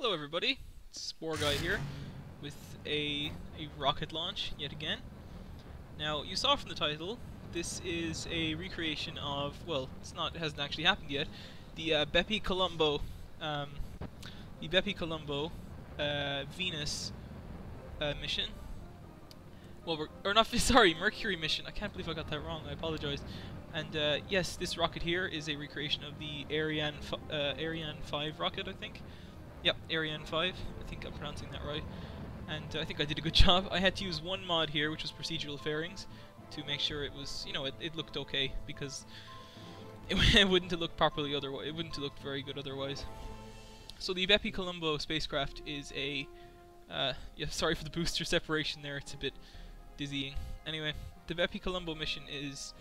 Hello everybody, it's Guy here with a, a rocket launch yet again. Now you saw from the title, this is a recreation of, well, it's not, it hasn't actually happened yet, the uh, Bepi Colombo, um, the Bepi Colombo uh, Venus uh, mission. Well, or not, sorry, Mercury mission. I can't believe I got that wrong. I apologize. And uh, yes, this rocket here is a recreation of the Ariane uh, Ariane 5 rocket, I think. Yep, Ariane 5. I think I'm pronouncing that right. And uh, I think I did a good job. I had to use one mod here, which was procedural fairings, to make sure it was, you know, it, it looked okay, because it, it wouldn't have looked properly otherwise. It wouldn't have looked very good otherwise. So the Bepi Colombo spacecraft is a, uh, yeah, sorry for the booster separation there. It's a bit dizzying. Anyway, the Bepi Colombo mission is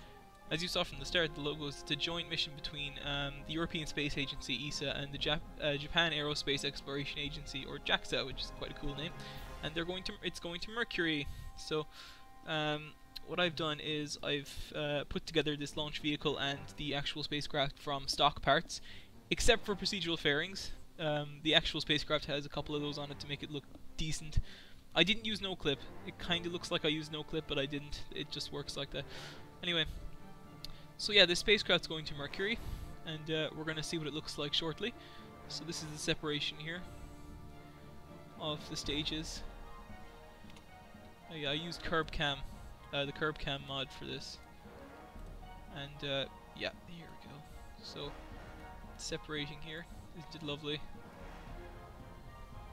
as you saw from the start, the logo is a joint mission between um, the European Space Agency ESA and the Jap uh, Japan Aerospace Exploration Agency, or JAXA, which is quite a cool name. And they're going to it's going to Mercury. So um, what I've done is I've uh, put together this launch vehicle and the actual spacecraft from stock parts, except for procedural fairings. Um, the actual spacecraft has a couple of those on it to make it look decent. I didn't use no clip. It kind of looks like I used no clip, but I didn't. It just works like that. Anyway, so yeah, this spacecraft's going to Mercury, and uh, we're going to see what it looks like shortly. So this is the separation here of the stages. Oh yeah, I used KerbCam, uh, the KerbCam mod for this. And uh, yeah, here we go. So separating here, isn't it lovely?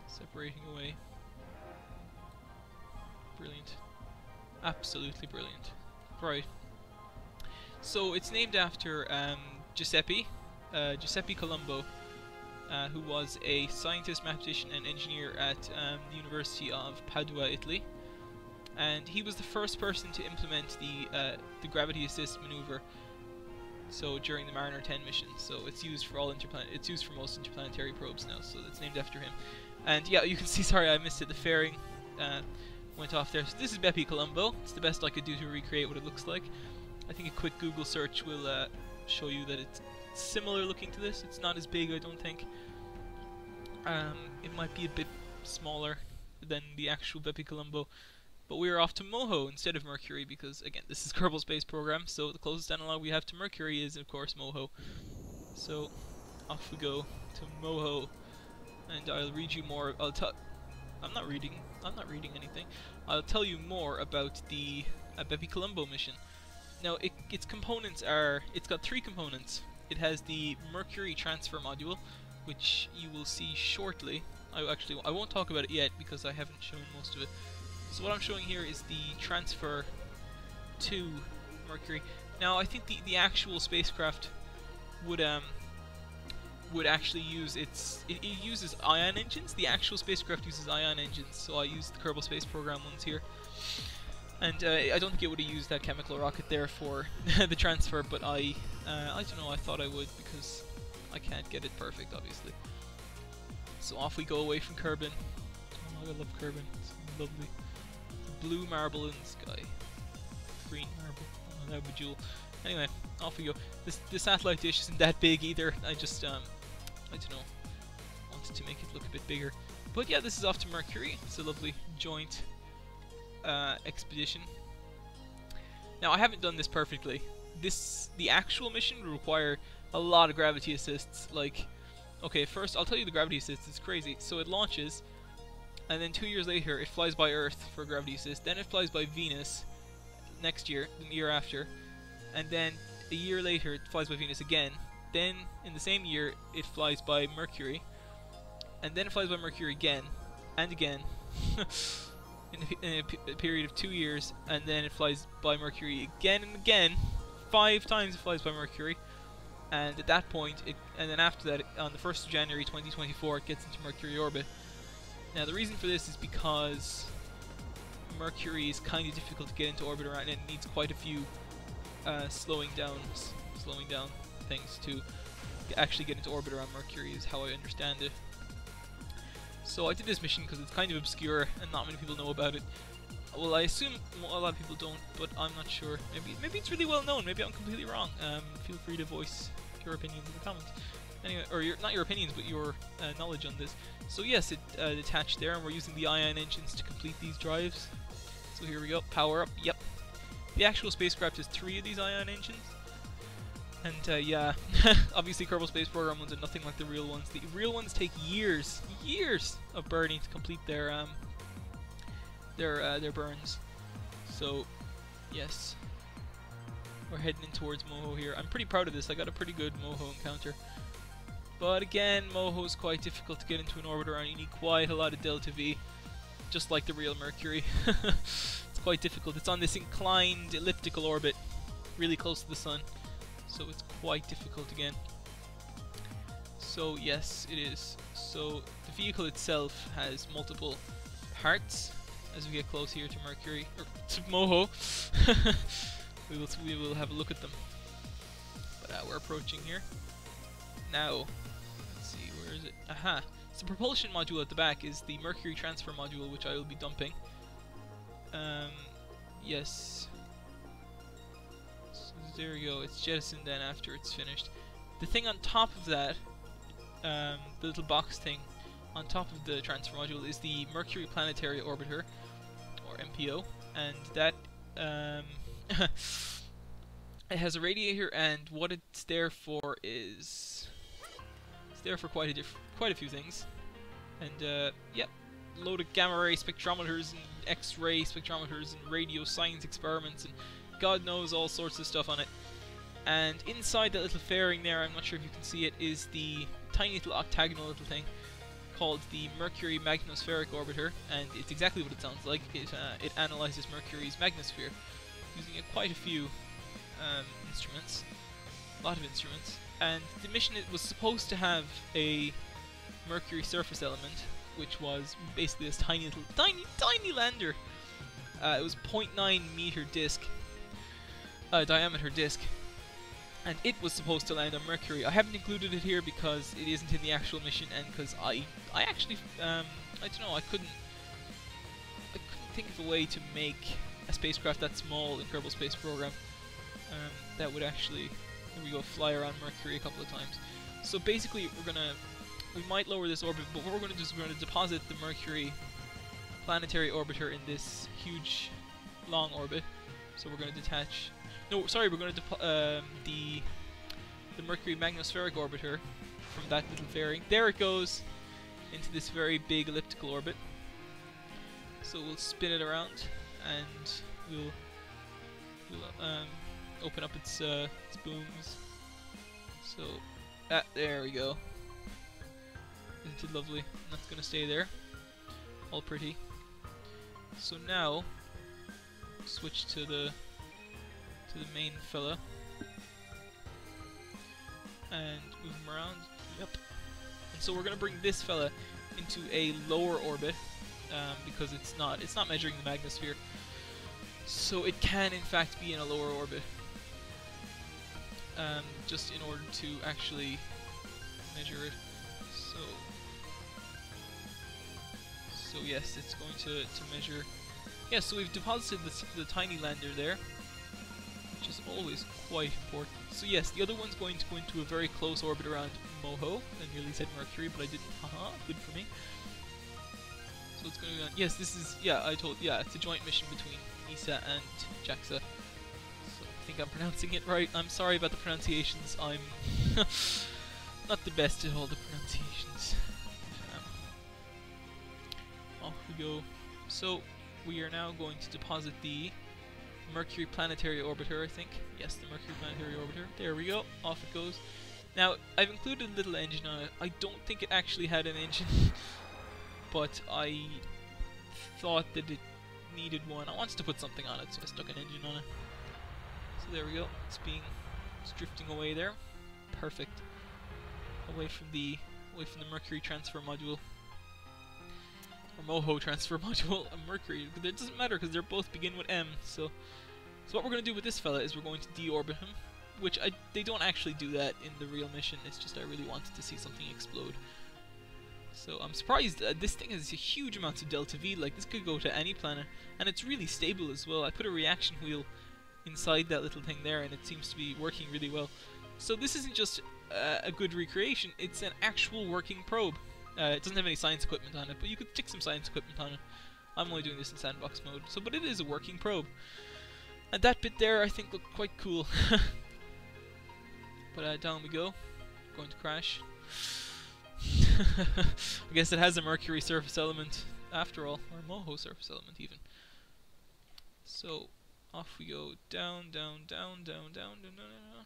Separating away. Brilliant. Absolutely brilliant. Right. So it's named after um, Giuseppe, uh, Giuseppe Colombo, uh, who was a scientist, mathematician, and engineer at um, the University of Padua, Italy. And he was the first person to implement the uh, the gravity assist maneuver. So during the Mariner 10 mission, so it's used for all interplanet. It's used for most interplanetary probes now. So it's named after him. And yeah, you can see. Sorry, I missed it. The fairing uh, went off there. So this is Bepi Colombo. It's the best I could do to recreate what it looks like. I think a quick Google search will uh, show you that it's similar looking to this. It's not as big, I don't think. Um, it might be a bit smaller than the actual Bepi Colombo. But we're off to Moho instead of Mercury because, again, this is Kerbal Space Program, so the closest analog we have to Mercury is, of course, Moho. So, off we go to Moho, and I'll read you more. I'll tell. I'm not reading. I'm not reading anything. I'll tell you more about the uh, Bepi Colombo mission. Now, it, its components are... It's got three components. It has the Mercury transfer module, which you will see shortly. I actually I won't talk about it yet because I haven't shown most of it. So what I'm showing here is the transfer to Mercury. Now, I think the, the actual spacecraft would um would actually use its it, it uses ion engines. The actual spacecraft uses ion engines, so I use the Kerbal Space Program ones here. And uh, I don't think it would have used that chemical rocket there for the transfer, but I, uh, I don't know, I thought I would because I can't get it perfect, obviously. So off we go away from Kerbin. Oh, I love Kerbin, it's lovely. Blue marble in the sky. Green marble, oh, that would be jewel. Anyway, off we go. This, satellite dish isn't that big either, I just, um, I don't know, wanted to make it look a bit bigger. But yeah, this is off to Mercury. It's a lovely joint uh, expedition. Now, I haven't done this perfectly. This, the actual mission would require a lot of gravity assists. Like, okay, first I'll tell you the gravity assist. It's crazy. So it launches, and then two years later it flies by Earth for gravity assist. Then it flies by Venus next year, the year after, and then a year later it flies by Venus again. Then in the same year it flies by Mercury, and then it flies by Mercury again, and again. in, a, in a period of two years, and then it flies by Mercury again and again. Five times it flies by Mercury, and at that point, it, and then after that, on the 1st of January 2024, it gets into Mercury orbit. Now, the reason for this is because Mercury is kind of difficult to get into orbit around, and it needs quite a few uh, slowing down, slowing down things to actually get into orbit around Mercury. Is how I understand it. So I did this mission because it's kind of obscure and not many people know about it. Well, I assume a lot of people don't, but I'm not sure. Maybe maybe it's really well known. Maybe I'm completely wrong. Um, feel free to voice your opinions in the comments. Anyway, or your, not your opinions, but your uh, knowledge on this. So yes, it uh, detached there, and we're using the ion engines to complete these drives. So here we go, power up, yep. The actual spacecraft has three of these ion engines. And uh, yeah, obviously Kerbal Space Program ones are nothing like the real ones. The real ones take years, years of burning to complete their um, their uh, their burns. So, yes, we're heading in towards Moho here. I'm pretty proud of this. I got a pretty good Moho encounter. But again, Moho is quite difficult to get into an orbit around. you need quite a lot of delta V, just like the real Mercury. it's quite difficult. It's on this inclined elliptical orbit, really close to the Sun, so it's quite difficult again. So yes, it is. So the vehicle itself has multiple hearts as we get close here to Mercury, or to Moho. we, will, we will have a look at them. But uh, we're approaching here. Now, let's see, where is it? Aha! So the propulsion module at the back is the Mercury transfer module, which I will be dumping. Um, yes. There we go. It's jettisoned then after it's finished. The thing on top of that, um, the little box thing on top of the transfer module is the Mercury Planetary Orbiter, or MPO, and that um, it has a radiator, and what it's there for is it's there for quite a quite a few things. And uh, yep, load of gamma ray spectrometers and X-ray spectrometers and radio science experiments and God knows all sorts of stuff on it. And inside that little fairing there, I'm not sure if you can see it, is the tiny little octagonal little thing called the Mercury Magnospheric Orbiter, and it's exactly what it sounds like. It uh, it analyzes Mercury's magnosphere using quite a few um, instruments, a lot of instruments and the mission was supposed to have a Mercury surface element, which was basically this tiny little, tiny, tiny lander. Uh, it was 0.9 meter disc, uh, diameter disc, and it was supposed to land on Mercury. I haven't included it here because it isn't in the actual mission, and because I, I actually, um, I don't know, I couldn't, I couldn't think of a way to make a spacecraft that small in Kerbal Space Program um, that would actually there we go, fly around Mercury a couple of times. So basically, we're gonna, we might lower this orbit, but what we're gonna do is we're gonna deposit the Mercury planetary orbiter in this huge, long orbit. So we're gonna detach. No, sorry, we're gonna um, the the Mercury magnospheric orbiter from that little fairing. There it goes into this very big elliptical orbit. So we'll spin it around and we'll, we'll um, open up its, uh, its booms. So, ah, there we go. Isn't it lovely? That's gonna stay there. All pretty. So now, switch to the to the main fella and move him around. Yep. And so we're gonna bring this fella into a lower orbit um, because it's not it's not measuring the magnosphere. So it can in fact be in a lower orbit um, just in order to actually measure it. So, so yes, it's going to, to measure. Yeah, so we've deposited the, the tiny lander there, which is always quite important. So yes, the other one's going to go into a very close orbit around Moho. I nearly said Mercury, but I didn't. Haha, good for me. So it's going to be on. Yes, this is. Yeah, I told. Yeah, it's a joint mission between ESA and JAXA So I think I'm pronouncing it right. I'm sorry about the pronunciations. I'm not the best at all the pronunciations. Um, off we go. So, we are now going to deposit the Mercury Planetary Orbiter, I think. Yes, the Mercury Planetary Orbiter. There we go. Off it goes. Now, I've included a little engine on it. I don't think it actually had an engine, but I thought that it needed one. I wanted to put something on it, so I stuck an engine on it. So there we go. It's being it's drifting away there. Perfect. Away from the away from the Mercury transfer module. Moho transfer module. A Mercury. It doesn't matter because they're both begin with M. So so what we're going to do with this fella is we're going to deorbit him. Which I they don't actually do that in the real mission. It's just I really wanted to see something explode. So I'm surprised uh, this thing has a huge amounts of delta V. Like this could go to any planet, and it's really stable as well. I put a reaction wheel inside that little thing there and it seems to be working really well. So this isn't just uh, a good recreation. It's an actual working probe. Uh, it doesn't have any science equipment on it, but you could stick some science equipment on it. I'm only doing this in sandbox mode, so but it is a working probe. And that bit there I think looked quite cool. but uh, down we go. Going to crash. I guess it has a mercury surface element after all, or moho surface element even. So off we go down, down, down, down, down, down, down, down.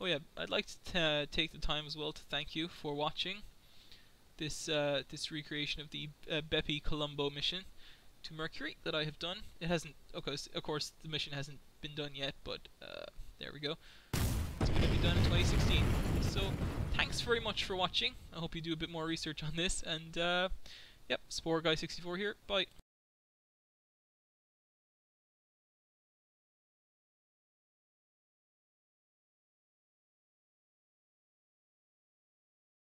Oh yeah, I'd like to uh, take the time as well to thank you for watching this uh, this recreation of the uh, Bepi Colombo mission to Mercury that I have done. It hasn't, of course, of course the mission hasn't been done yet, but uh, there we go. It's going to be done in 2016. So thanks very much for watching. I hope you do a bit more research on this, and uh, yep, Spore Guy 64 here. Bye.